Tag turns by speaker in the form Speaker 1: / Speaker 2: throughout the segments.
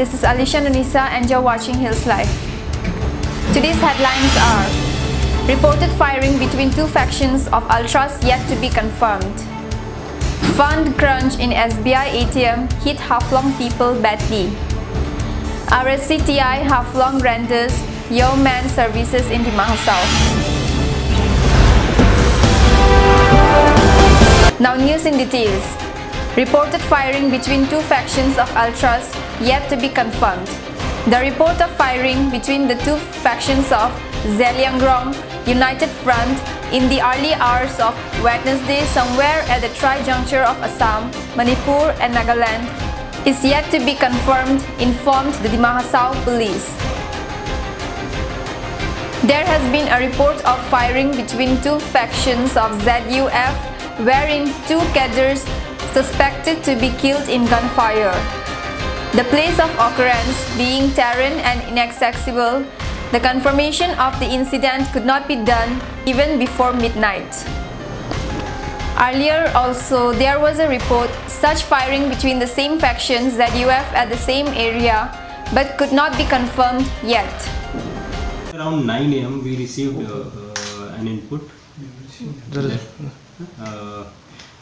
Speaker 1: this is Alicia Nunisa and you're watching Hills Life. Today's headlines are Reported firing between two factions of Ultras yet to be confirmed. Fund crunch in SBI ATM hit Haflong people badly. RSCTI Haflong renders yeoman services in the Mahasau. Now news in details. Reported firing between two factions of Ultras yet to be confirmed. The report of firing between the two factions of Zeliangrong United Front in the early hours of Wednesday somewhere at the tri-juncture of Assam, Manipur and Nagaland is yet to be confirmed, informed the Dimahasao police. There has been a report of firing between two factions of ZUF wherein two cadres suspected to be killed in gunfire. The place of occurrence being Terran and inaccessible, the confirmation of the incident could not be done even before midnight. Earlier also, there was a report such firing between the same factions ZUF at the same area but could not be confirmed yet.
Speaker 2: Around 9 am we received uh, uh, an input that, uh,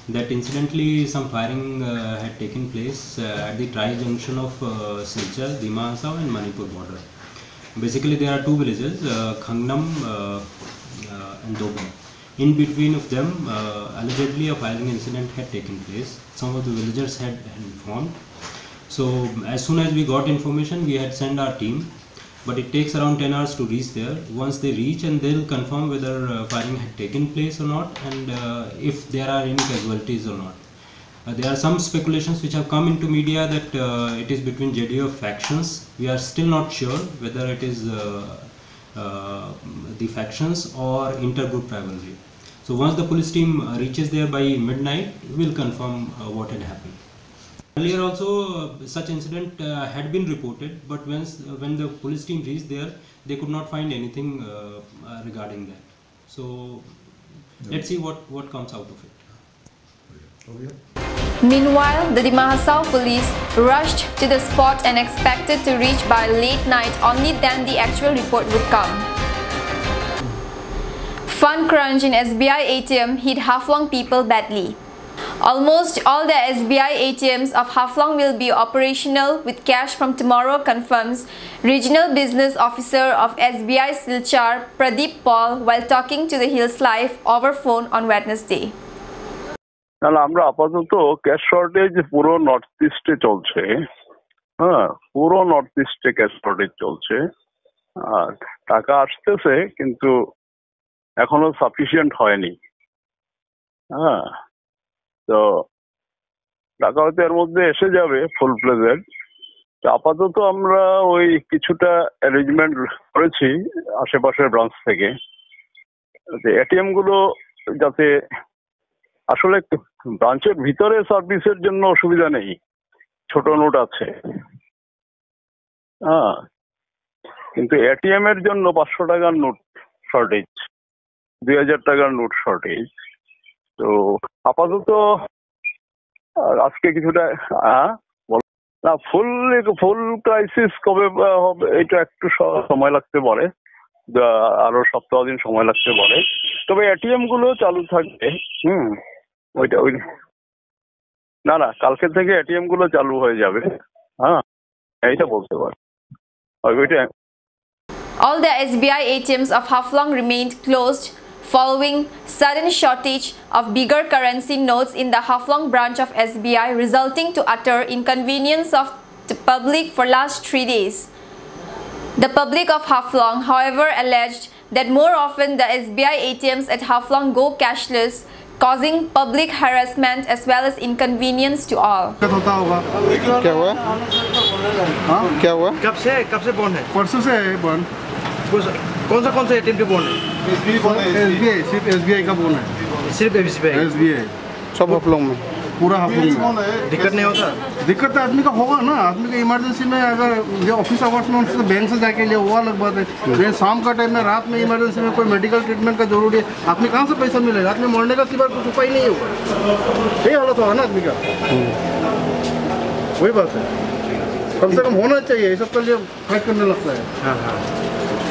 Speaker 2: that incidentally some firing uh, had taken place uh, at the tri-junction of uh, Silchar, and Manipur border. Basically there are two villages, uh, Khangnam uh, uh, and Dobam. In between of them, uh, allegedly a firing incident had taken place. Some of the villagers had informed. So as soon as we got information, we had sent our team but it takes around 10 hours to reach there. Once they reach and they'll confirm whether uh, firing had taken place or not and uh, if there are any casualties or not. Uh, there are some speculations which have come into media that uh, it is between JDF factions. We are still not sure whether it is uh, uh, the factions or intergroup rivalry. So once the police team reaches there by midnight we will confirm what had happened Earlier also uh, such incident uh, had been reported, but once uh, when the police team reached there, they could not find anything uh, uh, regarding that. So let's see what what comes out of it.
Speaker 1: Meanwhile, the Dimahasao police rushed to the spot and expected to reach by late night, only then the actual report would come. Fund crunch in SBI ATM hit Haflong people badly. Almost all the SBI ATMs of Haflong will be operational with cash from tomorrow confirms Regional Business Officer of SBI Silchar Pradeep Paul while talking to the Hills Life over phone on Wednesday.
Speaker 3: না আমরা আপাতত cash shortage হ্যাঁ পুরো north ইস্টে cash shortage চলছে আর টাকা আসতেছে কিন্তু এখনও সাফিসিয়েন্ট হয়নি হ্যাঁ তো টাকা হয়তো এর মধ্যে এসে যাবে ফুল প্লেজেড আপাতত আমরা ওই কিছুটা অ্যারেঞ্জমেন্ট করেছি আশেপাশের ব্রাঞ্চ থেকে। এটিএমগুলো যাতে আসলে ব্রাঞ্চের ভিতরে সার্ভিসের জন্য অসুবিধা নেই, ছোট নোট আছে। হ্যাঁ কিন্তু এটিএম এর জন্য পাঁচশো টাকার নোট শর্টেজ দুই হাজার টাকার নোট শর্টেজ তো আপাতত আজকে কিছুটা না, ফুল ফুল ক্রাইসিস কবে হবে, এটা একটু সময় লাগতে পারে। আরও সপ্তাহ দিন সময় লাগতে পারে। তবে এটিএমগুলো চালু থাকবে, হুম, ওইটা, ওই না না কালকে থেকে এটিএমগুলো চালু হয়ে যাবে। হ্যাঁ এইটা বলতে পারি। ওই- ওইটা
Speaker 1: All the SBI ATMs of Haflong remained closed following sudden shortage of bigger currency notes in the Haflong branch of SBI resulting to utter inconvenience of the public for last 3 days. The public of Haflong however alleged that more often the SBI ATMs at Haflong go cashless causing public harassment as well as inconvenience to all.
Speaker 4: दिक्कत होता होगा
Speaker 5: क्या हुआ
Speaker 4: हाँ
Speaker 5: क्या हुआ
Speaker 6: कब से कब से बॉन्ड है
Speaker 4: परसों से है बंद
Speaker 6: कौन सा कौन सा एटीएम पे बॉन्ड है?
Speaker 4: एस बी आई सिर्फ़ एस बी आई का बोन है।
Speaker 6: सिर्फ़ एबीसी पे है
Speaker 4: एस बी आई
Speaker 5: सब लोग में।
Speaker 4: पूरा हाफुल में।
Speaker 6: दिक्कत नहीं होता?
Speaker 4: दिक्कत तो आदमी का होगा ना। आदमी का इमरजेंसी में अगर ये ऑफ़िस आवर्स में उनसे तो बैंक से जाके लिए वो अलग बात है। लेकिन शाम का टाइम में रात में इमरजेंसी में कोई मेडिकल ट्रीटमेंट का ज़रूरी है आदमी कहाँ से पैसा मिलेगा आदमी मरने का सिवा कुछ उपाय नहीं होगा यही हालत होगा ना आदमी का। वही बात है। कम से कम होना चाहिए ये सब के लिए फाइट करने लगता है।
Speaker 6: हाँ हाँ।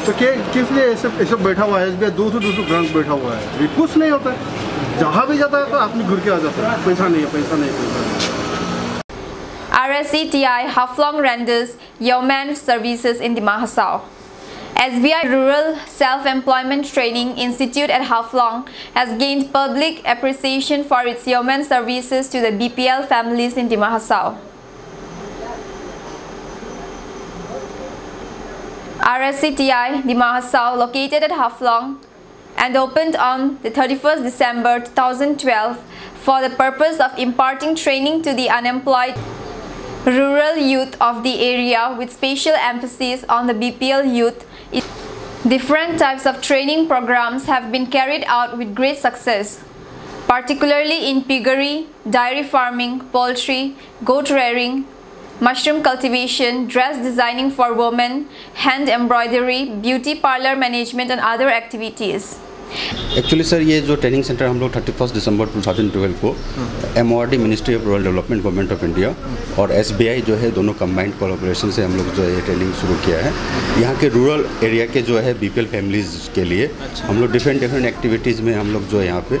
Speaker 4: तो क्या किस लिए ऐसे ऐसे बैठा हुआ है एस बी दूसरे दूसरे बैंक बैठा हुआ है ये कुछ नहीं होता है जहाँ भी जाता है तो आदमी घुर के आ जाता है पैसा नहीं है पैसा नहीं है पैसा नहीं
Speaker 1: RSCTI Haflong renders yeoman services in the Mahasau. SBI Rural Self-Employment Training Institute at Haflong has gained public appreciation for its yeoman services to the BPL families in the RSCTI, the Mahasau, located at Haflong and opened on the 31st December 2012 for the purpose of imparting training to the unemployed rural youth of the area with special emphasis on the BPL youth. Different types of training programs have been carried out with great success, particularly in piggery, dairy farming, poultry, goat rearing, mushroom cultivation, dress designing for women, hand embroidery, beauty parlor management and other activities.
Speaker 7: Actually sir ये जो training centre हम लोग thirty first दिसंबर 2012 को M ministry of rural development government of India और S B I जो है दोनों कम्बाइंड कोलाबोरेशन से हम लोग जो है ये ट्रेनिंग शुरू किया है यहाँ के रूरल एरिया के जो है बी पी एल फैमिलीज़ के लिए हम लोग डिफरेंट डिफरेंट एक्टिविटीज़ में हम लोग जो है यहाँ पे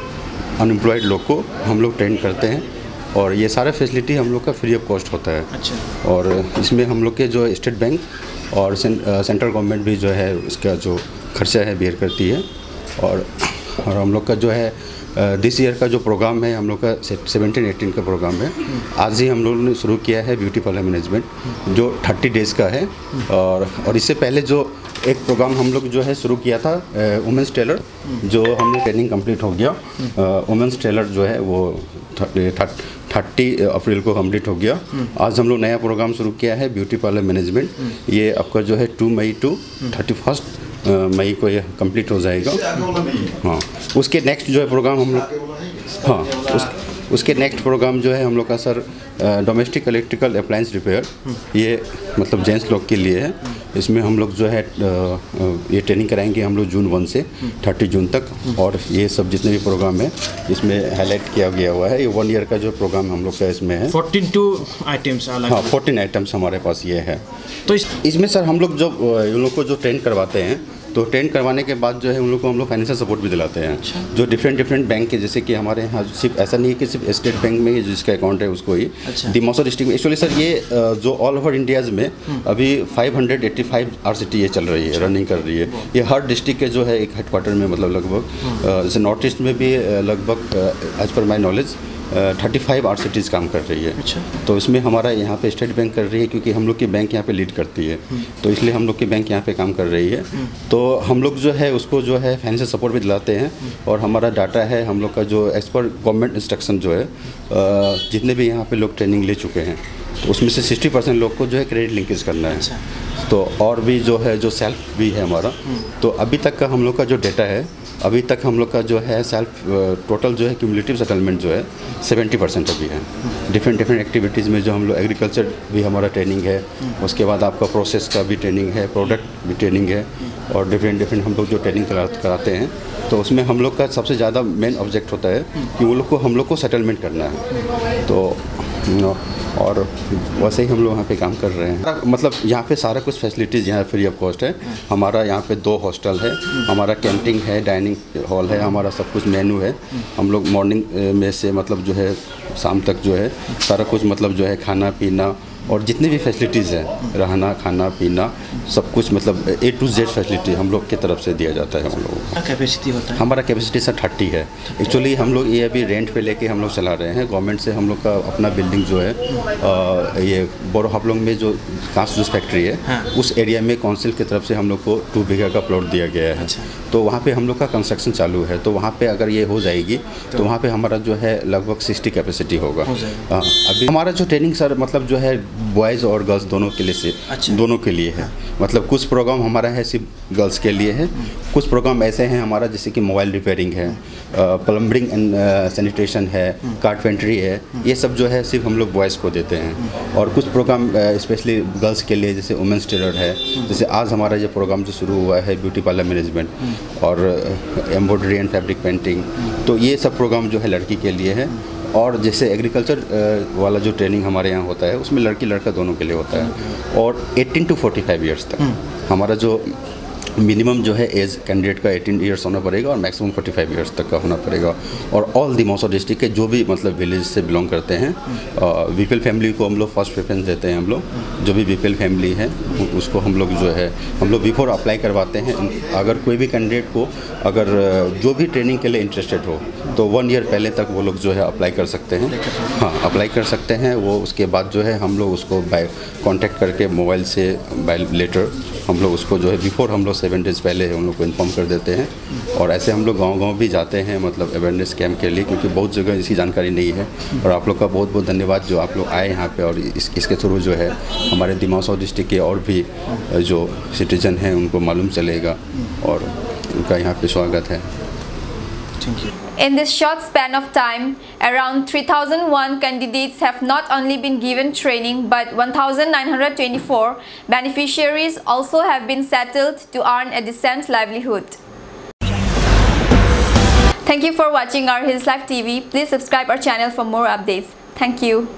Speaker 7: अनएम्प्लॉयड लोग को हम लोग ट्रेन करते हैं और ये सारा फैसिलिटी हम लोग का फ्री ऑफ़ कॉस्ट होता है।
Speaker 6: अच्छा।
Speaker 7: और इसमें हम लोग के जो स्टेट बैंक और सेंट्रल गवर्नमेंट भी जो है उसका जो खर्चा है बेयर करती है। और और हम लोग का जो है दिस ईयर का जो प्रोग्राम है हम लोग का सेवनटीन एटीन का प्रोग्राम है। आज ही हम लोगों ने शुरू किया है ब्यूटी पार्लर मैनेजमेंट जो थर्टी डेज़ का है। और और इससे पहले जो एक प्रोग्राम हम लोग जो है शुरू किया था वुमेंस टेलर जो हमने ट्रेनिंग कंप्लीट हो गया। वुमेंस टेलर जो है वो थर्टी अप्रैल को कंप्लीट हो गया। आज हम लोग नया प्रोग्राम शुरू किया है ब्यूटी पार्लर मैनेजमेंट। ये आपका जो है two May to thirty first May को ये कंप्लीट हो जाएगा। हाँ उसके नेक्स्ट जो है प्रोग्राम हम लोग हाँ उस उसके नेक्स्ट प्रोग्राम जो है हम लोग का sir domestic electrical appliance repair ये मतलब जेंट्स लोग के लिए है। इसमें हम लोग जो है ये ट्रेनिंग कराएँगे हम लोग जून वन से थर्टी जून तक। और ये सब जितने भी प्रोग्राम है इसमें हाईलाइट किया गया हुआ है। ये वन ईयर का जो प्रोग्राम हम लोग का इसमें है।
Speaker 6: फोर्टीन टू आइटम्स
Speaker 7: हाँ फोर्टीन आइटम्स हमारे पास ये है।
Speaker 6: तो इस
Speaker 7: इसमें सर हम लोग जो उन लोग को जो ट्रेन करवाते हैं तो टेंट करवाने के बाद जो है उन लोग को हम लोग फाइनेंशियल सपोर्ट भी दिलाते हैं। अच्छा। जो डिफरेंट डिफरेंट बैंक के जैसे कि हमारे यहाँ सिर्फ़ ऐसा नहीं है कि सिर्फ़ स्टेट बैंक में ही जिसका अकाउंट है उसको ही।
Speaker 6: अच्छा।
Speaker 7: दिमौसा डिस्ट्रिक्ट में एक्चुअली सर ये जो ऑल ओवर इंडियाज़ में अभी 585 आरसीटी ये चल रही है रनिंग कर रही है। ये हर डिस्ट्रिक्ट के जो है एक हेडक्वार्टर में मतलब लगभग जैसे नॉर्थ ईस्ट में भी लगभग as per my knowledge thirty five R cities काम कर रही है।
Speaker 6: अच्छा।
Speaker 7: तो इसमें हमारा यहाँ पे स्टेट बैंक कर रही है क्योंकि हम लोग की बैंक यहाँ पे लीड करती है। तो इसलिए हम लोग की बैंक यहाँ पे काम कर रही है। तो हम लोग जो है उसको जो है फाइनेंशियल सपोर्ट भी दिलाते हैं और हमारा डाटा है हम लोग का जो एज पर गवर्नमेंट इंस्ट्रक्शन जो है जितने भी यहाँ पर लोग ट्रेनिंग ले चुके हैं तो उसमें से सिक्सटी परसेंट लोग को जो है क्रेडिट लिंकेज करना है। तो और भी जो है जो सेल्फ भी है हमारा तो अभी तक का हम लोग का जो डेटा है अभी तक हम लोग का जो है सेल्फ टोटल जो है क्यूमुलेटिव सेटलमेंट जो है सेवेंटी परसेंट अभी है। डिफरेंट डिफरेंट एक्टिविटीज़ में जो हम लोग एग्रीकल्चर भी हमारा ट्रेनिंग है, उसके बाद आपका प्रोसेस का भी ट्रेनिंग है प्रोडक्ट भी ट्रेनिंग है, और डिफरेंट डिफरेंट हम लोग जो ट्रेनिंग करा, कराते हैं। तो उसमें हम लोग का सबसे ज़्यादा मेन ऑब्जेक्ट होता है कि वो लोग को, हम लोग को सेटलमेंट करना है। तो और वैसे ही हम लोग यहाँ पे काम कर रहे हैं। मतलब यहाँ पे सारा कुछ फैसिलिटीज़ यहाँ फ्री ऑफ़ कॉस्ट है। हमारा यहाँ पे दो हॉस्टल है, हमारा कैंटीन है डाइनिंग हॉल है, हमारा सब कुछ मेनू है। हम लोग मॉर्निंग में से मतलब जो है शाम तक जो है, सारा कुछ मतलब जो है खाना पीना और जितनी भी फैसिलिटीज़ हैं रहना खाना पीना सब कुछ मतलब ए टू जेड फैसिलिटी हम लोग की तरफ़ से दिया जाता है हम लोगों को।
Speaker 6: कैपेसिटी होता है?
Speaker 7: हमारा कैपेसिटी सर थर्टी है। एक्चुअली हम लोग ये अभी रेंट पे लेके हम लोग चला रहे हैं। गवर्नमेंट से हम लोग का अपना बिल्डिंग जो है अ, ये बोरो हाफलोंग में जो कांस जूस फैक्ट्री है
Speaker 6: हाँ।
Speaker 7: उस एरिया में काउंसिल की तरफ़ से हम लोग को टू बीघा का प्लॉट दिया गया है।
Speaker 6: अच्छा।
Speaker 7: तो वहाँ पर हम लोग का कंस्ट्रक्शन चालू है। तो वहाँ पर अगर ये हो जाएगी तो वहाँ पर हमारा जो है लगभग सिक्सटी कैपेसिटी होगा।
Speaker 6: हाँ,
Speaker 7: अभी हमारा जो ट्रेनिंग सर मतलब जो है बॉयज़ और गर्ल्स दोनों के लिए से
Speaker 6: अच्छा।
Speaker 7: दोनों के लिए है। मतलब कुछ प्रोग्राम हमारा है सिर्फ़ गर्ल्स के लिए है कुछ प्रोग्राम ऐसे हैं हमारा जैसे कि मोबाइल रिपेयरिंग है प्लम्बरिंग एंड सैनिटेशन है कारपेंट्री है ये सब जो है सिर्फ़ हम लोग बॉयज़ को देते हैं। और कुछ प्रोग्राम स्पेशली गर्ल्स के लिए जैसे वुमेंस टेलर है जैसे आज हमारा ये प्रोग्राम जो शुरू हुआ है ब्यूटी पार्लर मैनेजमेंट और एम्ब्रॉयडरी एंड फैब्रिक पेंटिंग तो ये सब प्रोग्राम जो है लड़की के लिए है। और जैसे एग्रीकल्चर वाला जो ट्रेनिंग हमारे यहाँ होता है उसमें लड़की लड़का दोनों के लिए होता है। और 18 टू 45 इयर्स तक। हमारा जो मिनिमम जो है एज कैंडिडेट का 18 इयर्स होना पड़ेगा और मैक्सिमम 45 इयर्स तक का होना पड़ेगा। और ऑल दी मौसा डिस्ट्रिक्ट के जो भी मतलब विलेज से बिलोंग करते हैं बीपीएल फैमिली को हम लोग फ़र्स्ट प्रेफरेंस देते हैं हम लोग। जो भी बीपीएल फैमिली है उसको हम लोग जो है, हम लोग बिफोर अप्लाई करवाते हैं। अगर कोई भी कैंडिडेट को अगर जो भी ट्रेनिंग के लिए इंटरेस्टेड हो तो वन ईयर पहले तक वो लोग जो है अप्लाई कर सकते हैं। हाँ अप्लाई कर सकते हैं। वो उसके बाद जो है हम लोग उसको बाय कांटेक्ट करके मोबाइल से बाय लेटर हम लोग उसको जो है बिफोर हम लोग सेवन डेज़ पहले उन लोग को इन्फॉर्म कर देते हैं। और ऐसे हम लोग गाँव गाँव भी जाते हैं मतलब अवेयरनेस कैंप के लिए, क्योंकि बहुत जगह इसकी जानकारी नहीं है। और आप लोग का बहुत बहुत धन्यवाद जो आप लोग आए यहाँ पर और इस, इसके थ्रू जो है, हमारे दिमासा डिस्ट्रिक्ट के और भी, जो सिटीजन हैं, उनको मालूम चलेगा। और उनका यहाँ पर स्वागत है।
Speaker 6: Thank you.
Speaker 1: In this short span of time, around 3001 candidates have not only been given training but 1924 beneficiaries also have been settled to earn a decent livelihood. Thank you for watching our Hills Life TV. Please subscribe our channel for more updates. Thank you.